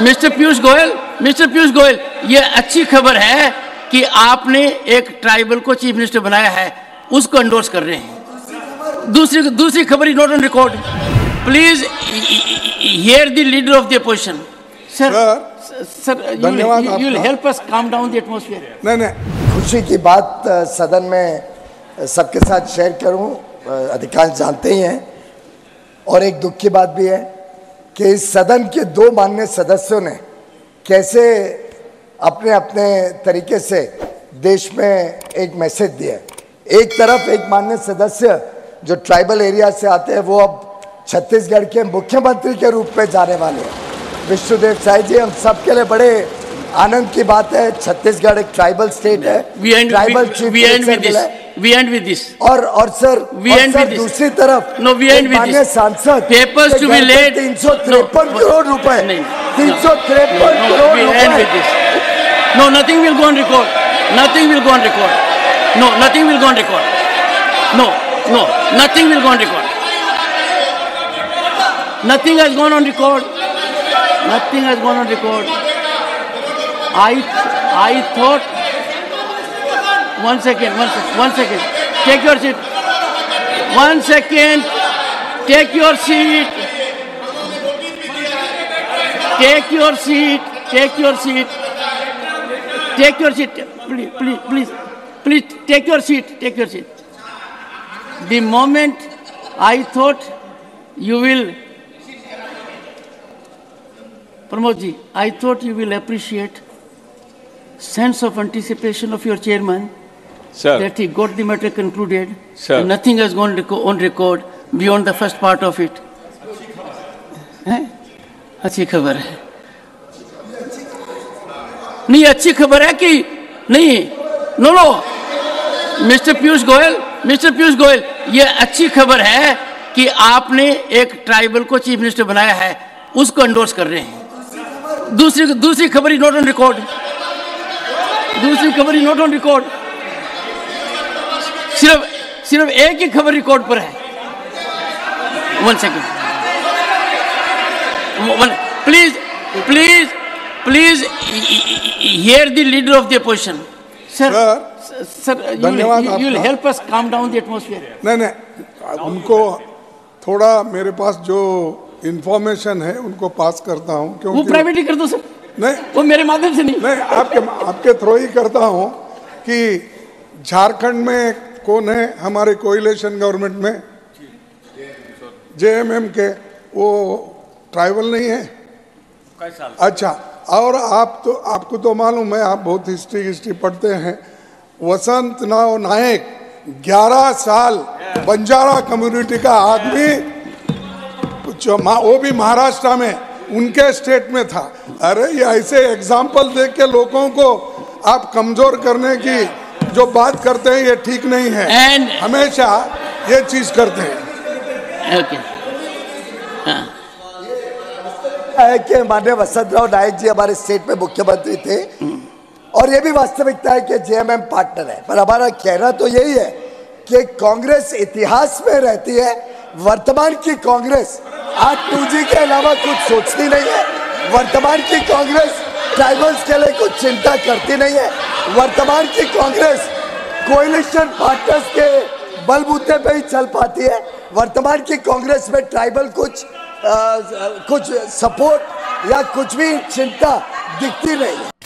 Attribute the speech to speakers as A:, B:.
A: Mister Piyush Goyal mister Piyush Goyal ये अच्छी खबर है कि आपने एक ट्राइबल को चीफ मिनिस्टर बनाया है उसको एंडोर्स कर रहे हैं। दूसरी दूसरी खबर is not on record please hear the leader of the opposition
B: sir
A: sir you
B: will
A: help us calm down the atmosphere
B: नहीं नहीं
C: खुशी की बात सदन में सबके साथ शेयर करूँ अधिकांश जानते ही हैं। और एक दुख की बात भी है कि इस सदन के दो मान्य सदस्यों ने कैसे अपने अपने तरीके से देश में एक मैसेज दिया। एक तरफ़ एक मान्य सदस्य जो ट्राइबल एरिया से आते हैं वो अब छत्तीसगढ़ के मुख्यमंत्री के रूप में जाने वाले हैं। विष्णुदेव साई जी हम सबके लिए बड़े आनंद की बात है। छत्तीसगढ़ एक ट्राइबल स्टेट है। ट्राइबल चीफ मिनिस्टर मिला है।
A: we end with this
C: और और सर
A: We
C: और
A: end
C: सर
A: with this.
C: दूसरी तरफ
A: No, we end
C: एक
A: with
C: माननीय
A: this.
C: सांसद
A: Papers to be laid.
C: तीन सौ तिरपन
A: No,
C: करोड़ रुपए
A: नहीं,
C: तीन सौ तिरपन
A: no,
C: crore
A: we end with
C: रुपए
A: this no nothing will go on record nothing will go on record no nothing will go on record no no nothing will go on record nothing has gone on record nothing has gone on record i i thought one second one second one second. Take your seat. One second. Take your seat. Take your seat. Take your seat. Take your seat. Please please please. Please take your seat. Take your seat. The moment i thought you will pramod ji i thought you will appreciate sense of anticipation of your chairman
D: Sir,
A: that he got the matter concluded.
D: Sir.
A: and nothing has gone reco- on record beyond the first part of it? अच्छी खबर है। नहीं अच्छी खबर है कि नहीं। No no mister Piyush Goyal mister Piyush Goyal ये अच्छी खबर है कि आपने एक ट्राइबल को चीफ मिनिस्टर बनाया है उसको एंडोर्स कर रहे हैं। दूसरी दूसरी खबर इज़ नॉट ऑन रिकॉर्ड दूसरी खबर इज़ नॉट ऑन रिकॉर्ड सिर्फ़ सिर्फ़ एक ही खबर रिकॉर्ड पर है। One second please please please hear the leader of
B: the
A: opposition
B: sir
A: sir you
B: will
A: help us calm down the atmosphere
B: नहीं नहीं उनको थोड़ा मेरे पास जो इंफॉर्मेशन है उनको पास करता हूँ
A: वो प्राइवेटली कर दो सर
B: नहीं।
A: वो मेरे माध्यम से नहीं।
B: नहीं आपके आपके थ्रो ही करता हूँ कि झारखंड में कौन है हमारे कोइलेशन गवर्नमेंट में? जेएमएम के वो ट्राइबल नहीं है? अच्छा और आप तो आपको तो मालूम है आप बहुत हिस्ट्री हिस्ट्री पढ़ते हैं। वसंत नाव नायक 11 साल बंजारा कम्युनिटी का आदमी। जो वो भी महाराष्ट्र में उनके स्टेट में था। अरे ये ऐसे एग्ज़ाम्पल देख के लोगों को आप कमज़ोर करने की जो बात करते हैं ये ठीक नहीं है।
A: And-
B: हमेशा ये चीज़ करते हैं।
A: ओके
C: है। कि माननीय वसंतराव नायक जी हमारे स्टेट में मुख्यमंत्री थे। और ये भी वास्तविकता है कि जेएमएम पार्टनर है। पर हमारा कहना तो यही है कि कांग्रेस इतिहास में रहती है। वर्तमान की कांग्रेस आज टू जी के अलावा कुछ सोचती नहीं है। वर्तमान की कांग्रेस ट्राइबल्स के लिए कुछ चिंता करती नहीं है। वर्तमान की कांग्रेस कोलिशन पार्टनर्स के बलबूते पे ही चल पाती है। वर्तमान की कांग्रेस में ट्राइबल कुछ आ, कुछ सपोर्ट या कुछ भी चिंता दिखती नहीं है।